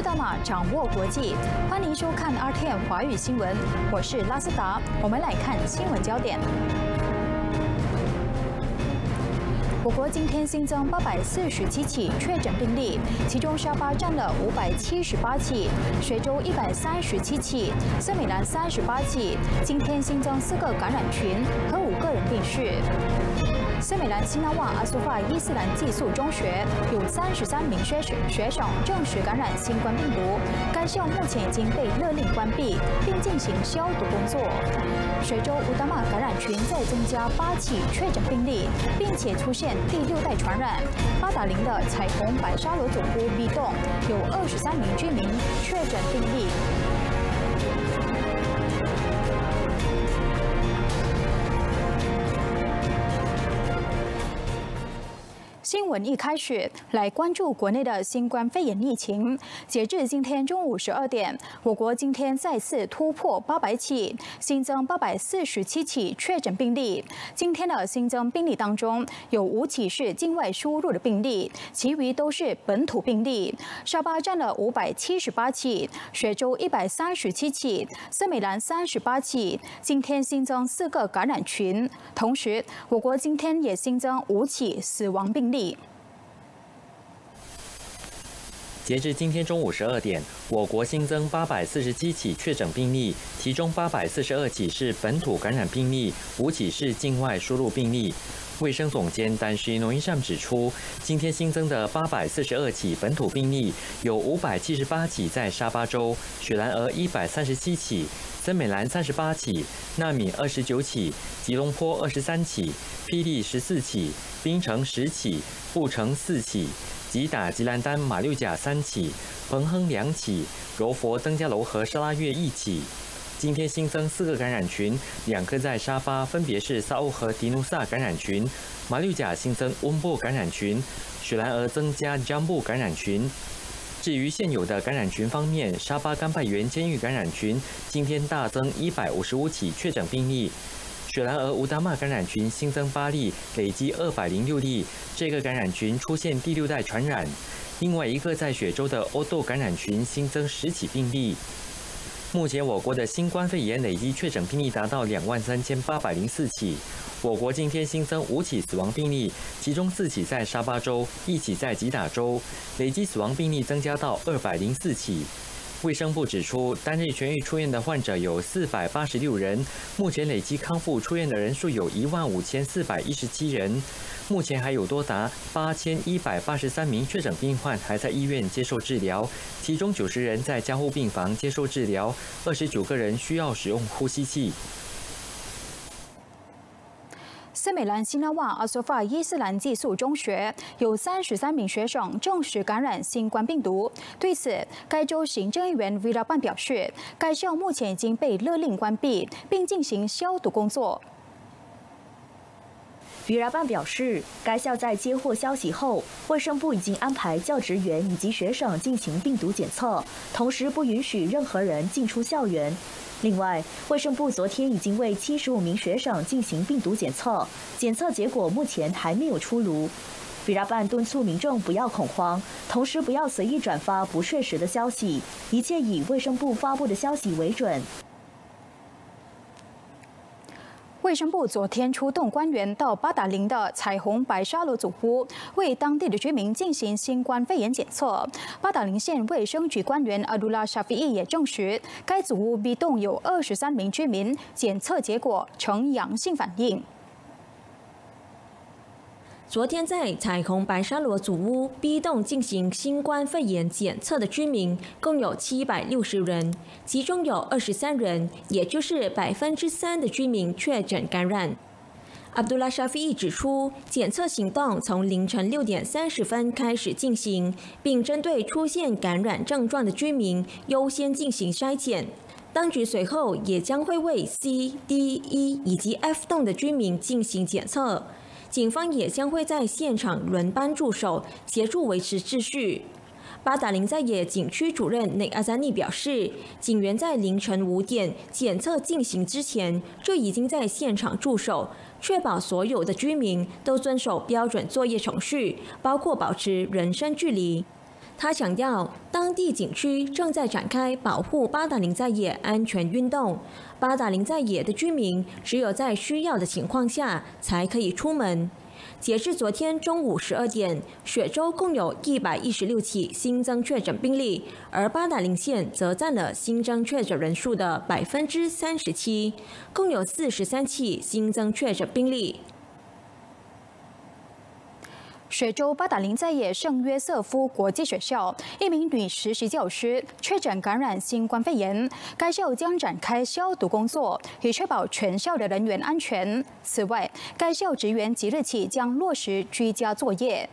知道吗？掌握国际，欢迎收看 RTM 华语新闻，我是拉斯达。我们来看新闻焦点。我国今天新增八百四十七起确诊病例，其中沙巴占了五百七十八起，随州一百三十七起，森美兰三十八起。今天新增四个感染群和五个人病逝。森美兰新南瓦阿苏法伊斯兰寄宿中学有三十三名学生学生证实感染新冠病毒，该校目前已经被勒令关闭，并进行消毒工作。随州乌达玛感染群再增加八起确诊病例，并且出现第六代传染。八达岭的彩虹白沙罗总部 B 栋有二十三名居民确诊病例。闻一开始，来关注国内的新冠肺炎疫情。截至今天中午十二点，我国今天再次突破八百起，新增八百四十七起确诊病例。今天的新增病例当中，有五起是境外输入的病例，其余都是本土病例。沙巴占了五百七十八起，雪州一百三十七起，森美兰三十八起。今天新增四个感染群，同时我国今天也新增五起死亡病例。截至今天中午十二点，我国新增八百四十七起确诊病例，其中八百四十二起是本土感染病例，五起是境外输入病例。卫生总监丹西诺伊善指出，今天新增的八百四十二起本土病例，有五百七十八起在沙巴州，雪兰莪一百三十七起，森美兰三十八起，纳米二十九起，吉隆坡二十三起，霹雳十四起，槟城十起，布城四起。吉打吉兰丹马六甲三起，彭亨两起，柔佛登加楼和沙拉越一起。今天新增四个感染群，两个在沙巴，分别是萨欧和迪努萨感染群；马六甲新增温布感染群，雪兰莪增加江布感染群。至于现有的感染群方面，沙巴甘拜园监狱感染群今天大增一百五十五起确诊病例。雪兰莪乌达玛感染群新增八例，累积二百零六例。这个感染群出现第六代传染。另外一个在雪州的欧豆感染群新增十起病例。目前我国的新冠肺炎累计确诊病例达到两万三千八百零四起。我国今天新增五起死亡病例，其中四起在沙巴州，一起在吉打州，累计死亡病例增加到二百零四起。卫生部指出，单日痊愈出院的患者有四百八十六人，目前累计康复出院的人数有一万五千四百一十七人。目前还有多达八千一百八十三名确诊病患还在医院接受治疗，其中九十人在加护病房接受治疗，二十九个人需要使用呼吸器。斯美兰新纳瓦阿索法伊斯兰寄宿中学有三十三名学生证实感染新冠病毒。对此，该州行政议员维拉班表示，该校目前已经被勒令关闭，并进行消毒工作。维拉班表示，该校在接获消息后，卫生部已经安排教职员以及学生进行病毒检测，同时不允许任何人进出校园。另外，卫生部昨天已经为七十五名学生进行病毒检测，检测结果目前还没有出炉。比拉办敦促民众不要恐慌，同时不要随意转发不确实的消息，一切以卫生部发布的消息为准。卫生部昨天出动官员到八达岭的彩虹白沙罗祖屋，为当地的居民进行新冠肺炎检测。八达岭县卫生局官员阿杜拉沙菲伊也证实，该祖屋 B 栋有二十三名居民检测结果呈阳性反应。昨天在彩虹白沙罗祖屋 B 栋进行新冠肺炎检测的居民共有七百六十人，其中有二十三人，也就是百分之三的居民确诊感染。阿卜杜拉沙菲伊指出，检测行动从凌晨六点三十分开始进行，并针对出现感染症状的居民优先进行筛检。当局随后也将会为 C、D、E 以及 F 栋的居民进行检测。警方也将会在现场轮班驻守，协助维持秩序。巴达林在野景区主任内阿扎尼表示，警员在凌晨五点检测进行之前，就已经在现场驻守，确保所有的居民都遵守标准作业程序，包括保持人身距离。他强调，当地景区正在展开保护八达岭在野安全运动，八达岭在野的居民只有在需要的情况下才可以出门。截至昨天中午十二点，雪州共有一百一十六起新增确诊病例，而八达岭县则占了新增确诊人数的百分之三十七，共有四十三起新增确诊病例。雪州八达岭在野圣约瑟夫国际学校一名女实习教师确诊感染新冠肺炎，该校将展开消毒工作，以确保全校的人员安全。此外，该校职员即日起将落实居家作业。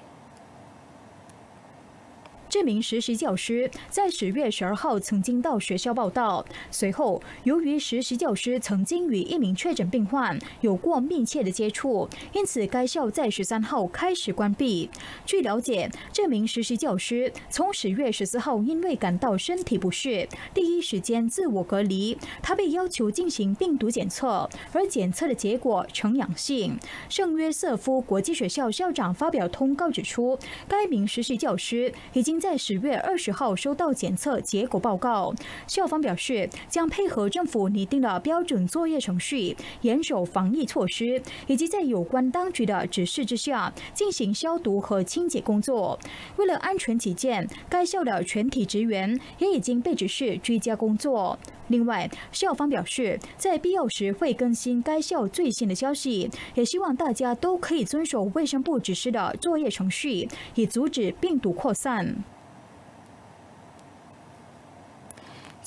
这名实习教师在十月十二号曾经到学校报道，随后由于实习教师曾经与一名确诊病患有过密切的接触，因此该校在十三号开始关闭。据了解，这名实习教师从十月十四号因为感到身体不适，第一时间自我隔离，他被要求进行病毒检测，而检测的结果呈阳性。圣约瑟夫国际学校校长发表通告指出，该名实习教师已经。在十月二十号收到检测结果报告，校方表示将配合政府拟定的标准作业程序，严守防疫措施，以及在有关当局的指示之下进行消毒和清洁工作。为了安全起见，该校的全体职员也已经被指示居家工作。另外，校方表示，在必要时会更新该校最新的消息，也希望大家都可以遵守卫生部指示的作业程序，以阻止病毒扩散。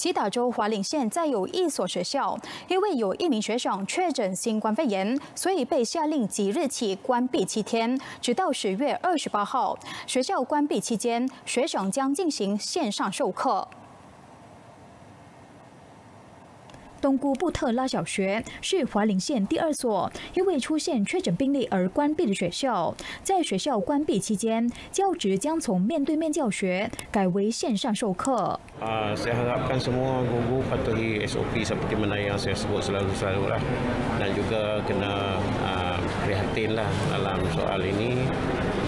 吉打州华岭县再有一所学校，因为有一名学生确诊新冠肺炎，所以被下令即日起关闭七天，直到十月二十八号。学校关闭期间，学生将进行线上授课。东姑布特拉小学是华林县第二所因为出现确诊病例而关闭的学校。在学校关闭期间，教职将从面对面教学改为线上授课。啊，saya harapkan semua guru patuhi SOP seperti mana yang saya sebut selalu-selalu lah dan juga kena prihatin lah dalam soal ini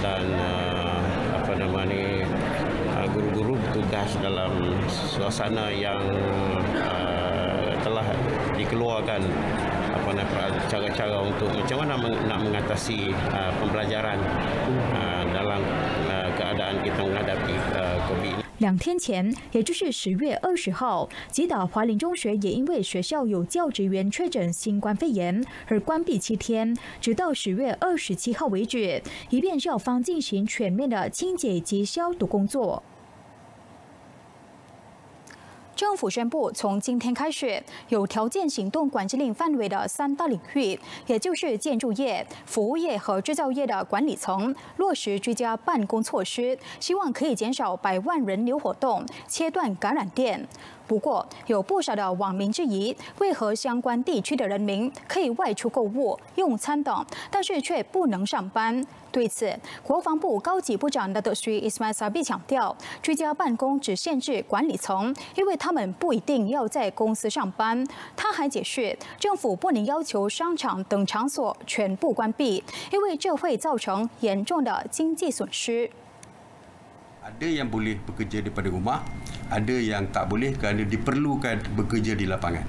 dan apa nama ni guru-guru bertugas dalam suasana yang dikeluarkan apa nama cara-cara untuk macam mana nak mengatasi uh, pembelajaran uh, dalam uh, keadaan kita menghadapi uh, COVID. 两天前，也就是十月二十号，吉打华林中学也因为学校有教职员确诊新冠肺炎而关闭七天，直到十月二十七号为止，以便校方进行全面的清洁及消毒工作。政府宣布，从今天开始，有条件行动管制令范围的三大领域，也就是建筑业、服务业和制造业的管理层，落实居家办公措施，希望可以减少百万人流活动，切断感染链。不过，有不少的网民质疑，为何相关地区的人民可以外出购物、用餐等，但是却不能上班？对此，国防部高级部长的德须伊斯迈萨比强调，居家办公只限制管理层，因为他们不一定要在公司上班。他还解释，政府不能要求商场等场所全部关闭，因为这会造成严重的经济损失。ada yang boleh bekerja daripada rumah, ada yang tak boleh kerana diperlukan bekerja di lapangan.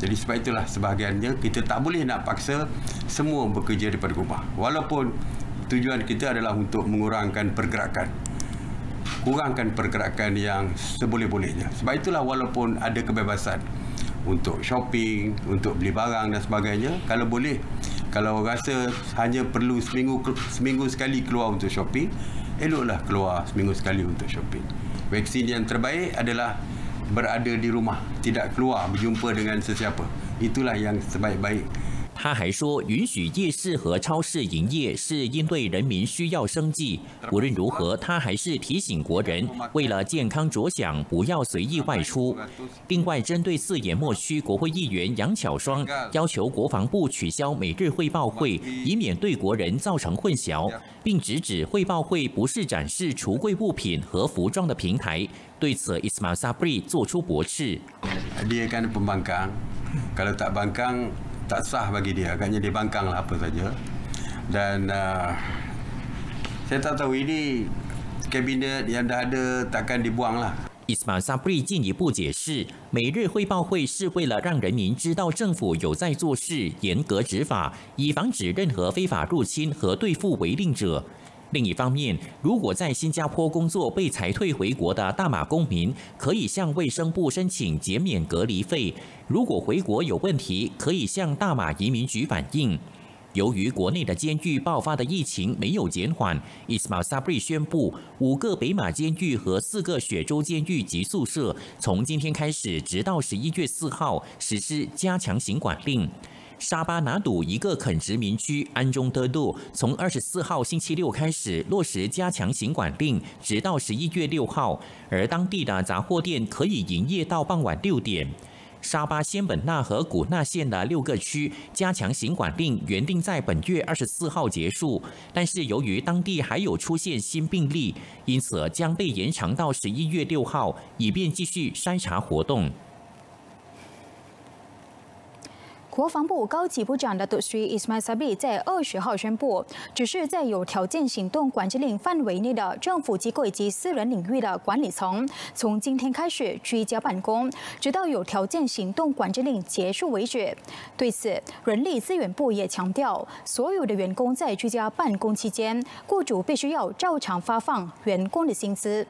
Jadi sebab itulah sebahagiannya kita tak boleh nak paksa semua bekerja daripada rumah. Walaupun tujuan kita adalah untuk mengurangkan pergerakan. Kurangkan pergerakan yang seboleh-bolehnya. Sebab itulah walaupun ada kebebasan untuk shopping, untuk beli barang dan sebagainya, kalau boleh, kalau rasa hanya perlu seminggu seminggu sekali keluar untuk shopping, eloklah keluar seminggu sekali untuk shopping. Vaksin yang terbaik adalah berada di rumah, tidak keluar berjumpa dengan sesiapa. Itulah yang sebaik-baik 他还说，允许夜市和超市营业是因为人民需要生计。无论如何，他还是提醒国人，为了健康着想，不要随意外出。另外，针对四眼莫区国会议员杨巧双要求国防部取消每日汇报会，以免对国人造成混淆，并直指汇报会不是展示橱柜物品和服装的平台。对此，Ismail Sabri 做出驳斥。Dia kan pembangkang, kalau tak bangkang. tak sah bagi dia agaknya dia bangkang lah apa saja dan uh, saya tak tahu ini kabinet yang dah ada takkan dibuang lah. Ismail Sabri 进一步解释，每日汇报会是为了让人民知道政府有在做事，严格执法，以防止任何非法入侵和对付违令者。 另一方面，如果在新加坡工作被裁退回国的大马公民，可以向卫生部申请减免隔离费；如果回国有问题，可以向大马移民局反映。由于国内的监狱爆发的疫情没有减缓，Ismail Sabri 宣布，五个北马监狱和四个雪州监狱及宿舍从今天开始，直到十一月四号实施加强行管令。沙巴拿赌一个垦殖民区安中德路，从二十四号星期六开始落实加强行管令，直到十一月六号，而当地的杂货店可以营业到傍晚六点。沙巴仙本那和古纳县的六个区加强行管令原定在本月二十四号结束，但是由于当地还有出现新病例，因此将被延长到十一月六号，以便继续筛查活动。国防部高级部长的杜苏伊斯迈萨比在二十号宣布，只是在有条件行动管制令范围内的政府机构以及私人领域的管理层，从今天开始居家办公，直到有条件行动管制令结束为止。对此，人力资源部也强调，所有的员工在居家办公期间，雇主必须要照常发放员工的薪资。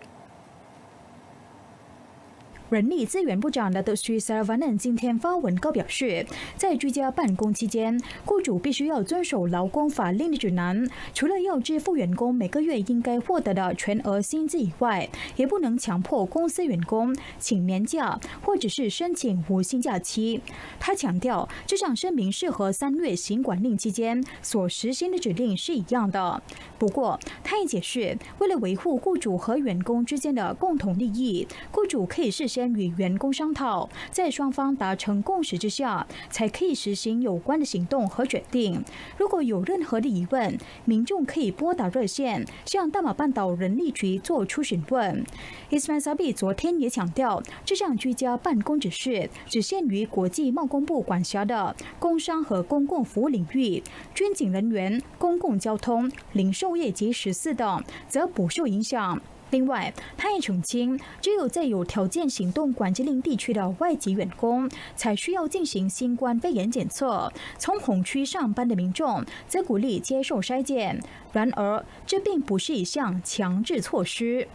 人力资源部长的德须萨尔瓦嫩今天发文告表示，在居家办公期间，雇主必须要遵守劳工法令的指南，除了要支付员工每个月应该获得的全额薪资以外，也不能强迫公司员工请年假或者是申请无薪假期。他强调，这项声明是和三月行管令期间所实行的指令是一样的。不过，他也解释，为了维护雇主和员工之间的共同利益，雇主可以是先与员工商讨，在双方达成共识之下，才可以实行有关的行动和决定。如果有任何的疑问，民众可以拨打热线，向大马半岛人力局做出询问。伊斯曼萨比昨天也强调，这项居家办公指示只限于国际贸工部管辖的工商和公共服务领域，军警人员、公共交通、零售业及十四等则不受影响。另外，他也澄清，只有在有条件行动管制令地区的外籍员工才需要进行新冠肺炎检测，从红区上班的民众则鼓励接受筛检。然而，这并不是一项强制措施。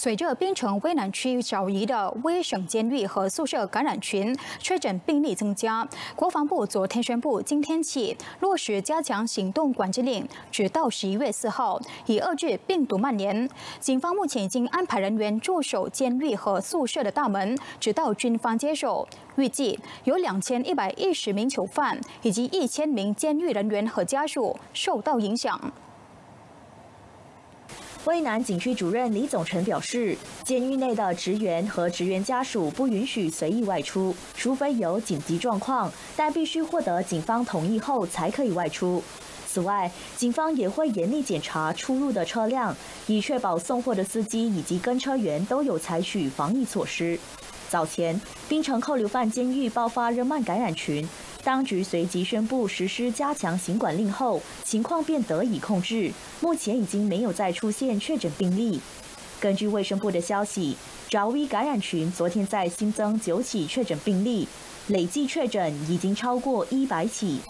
随着槟城威南区小移的威省监狱和宿舍感染群确诊病例增加，国防部昨天宣布，今天起落实加强行动管制令，直到十一月四号，以遏制病毒蔓延。警方目前已经安排人员驻守监狱和宿舍的大门，直到军方接手。预计有两千一百一十名囚犯以及一千名监狱人员和家属受到影响。威南警区主任李总成表示，监狱内的职员和职员家属不允许随意外出，除非有紧急状况，但必须获得警方同意后才可以外出。此外，警方也会严厉检查出入的车辆，以确保送货的司机以及跟车员都有采取防疫措施。早前，槟城扣留犯监狱爆发热曼感染群。当局随即宣布实施加强行管令后，情况便得以控制。目前已经没有再出现确诊病例。根据卫生部的消息，爪威感染群昨天在新增九起确诊病例，累计确诊已经超过一百起。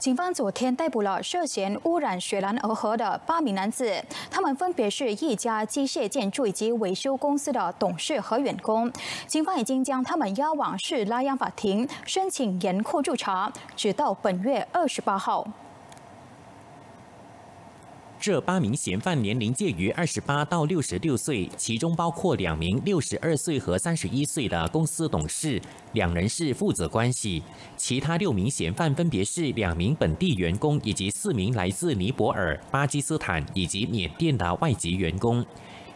警方昨天逮捕了涉嫌污染雪兰莪河的八名男子，他们分别是一家机械建筑以及维修公司的董事和员工。警方已经将他们押往市拉央法庭，申请严酷驻查，直到本月二十八号。这八名嫌犯年龄介于二十八到六十六岁，其中包括两名六十二岁和三十一岁的公司董事，两人是父子关系。其他六名嫌犯分别是两名本地员工以及四名来自尼泊尔、巴基斯坦以及缅甸的外籍员工。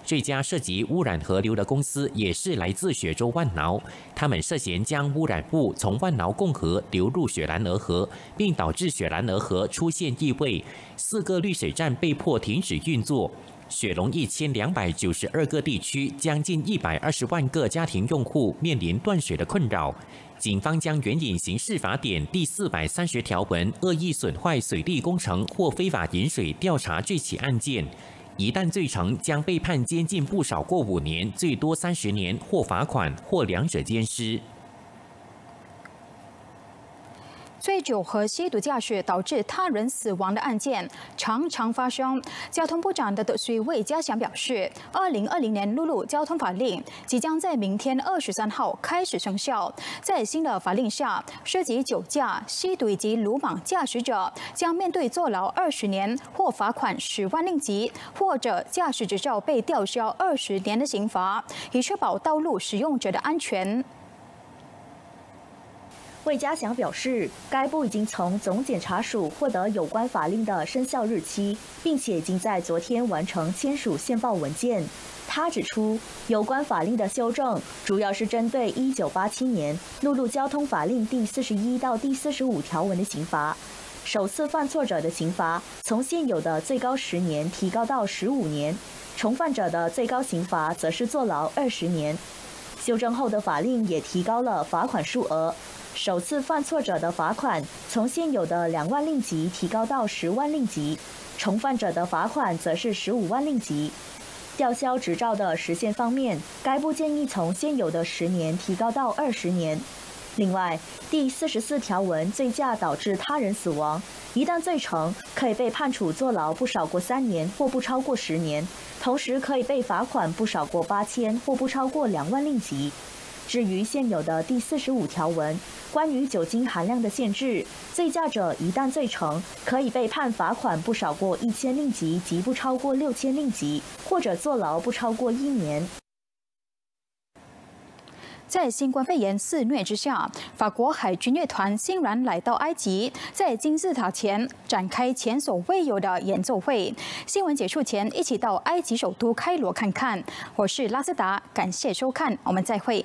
这家涉及污染河流的公司也是来自雪州万挠，他们涉嫌将污染物从万挠共和流入雪兰莪河，并导致雪兰莪河出现异味，四个滤水站被迫停止运作。雪龙一千两百九十二个地区，将近一百二十万个家庭用户面临断水的困扰。警方将援引刑事法典第四百三十条文恶意损坏水利工程或非法引水调查这起案件。一旦罪成，将被判监禁不少过五年，最多三十年，或罚款，或两者兼施。醉酒和吸毒驾驶导致他人死亡的案件常常发生。交通部长的德水魏家祥表示，二零二零年陆路交通法令即将在明天二十三号开始生效。在新的法令下，涉及酒驾、吸毒以及鲁莽驾驶者将面对坐牢二十年或罚款十万令吉，或者驾驶执照被吊销二十年的刑罚，以确保道路使用者的安全。魏家祥表示，该部已经从总检察署获得有关法令的生效日期，并且已经在昨天完成签署宪报文件。他指出，有关法令的修正主要是针对1987年陆路交通法令第四十一到第四十五条文的刑罚，首次犯错者的刑罚从现有的最高十年提高到十五年，重犯者的最高刑罚则是坐牢二十年。修正后的法令也提高了罚款数额。首次犯错者的罚款从现有的两万令吉提高到十万令吉，重犯者的罚款则是十五万令吉。吊销执照的时限方面，该部建议从现有的十年提高到二十年。另外，第四十四条文醉驾导致他人死亡，一旦罪成，可以被判处坐牢不少过三年或不超过十年，同时可以被罚款不少过八千或不超过两万令吉。至于现有的第四十五条文关于酒精含量的限制，醉驾者一旦醉成，可以被判罚款不少过一千令吉及不超过六千令吉，或者坐牢不超过一年。在新冠肺炎肆虐之下，法国海军乐团欣然来到埃及，在金字塔前展开前所未有的演奏会。新闻结束前，一起到埃及首都开罗看看。我是拉斯达，感谢收看，我们再会。